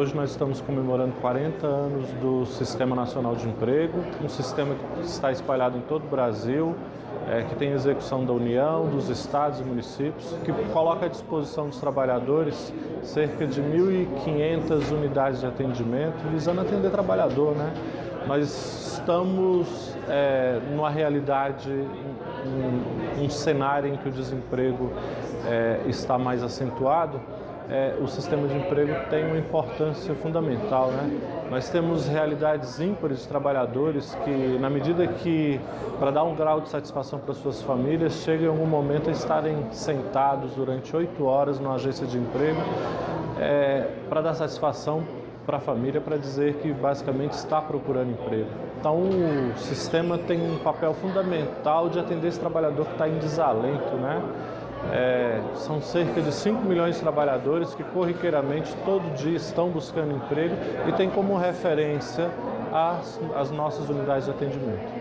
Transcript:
Hoje nós estamos comemorando 40 anos do Sistema Nacional de Emprego, um sistema que está espalhado em todo o Brasil, é, que tem execução da União, dos estados e municípios, que coloca à disposição dos trabalhadores cerca de 1.500 unidades de atendimento, visando atender trabalhador, né? Nós estamos é, numa realidade, um, um, cenário em que o desemprego é, está mais acentuado, é, o sistema de emprego tem uma importância fundamental. Né? Nós temos realidades ímpares de trabalhadores que, na medida que, para dar um grau de satisfação para suas famílias, chegam em algum momento a estarem sentados durante oito horas numa agência de emprego é, para dar satisfação para a família, para dizer que basicamente está procurando emprego. Então, o sistema tem um papel fundamental de atender esse trabalhador que está em desalento, né? É, são cerca de 5 milhões de trabalhadores que corriqueiramente todo dia estão buscando emprego e tem como referência as, as nossas unidades de atendimento.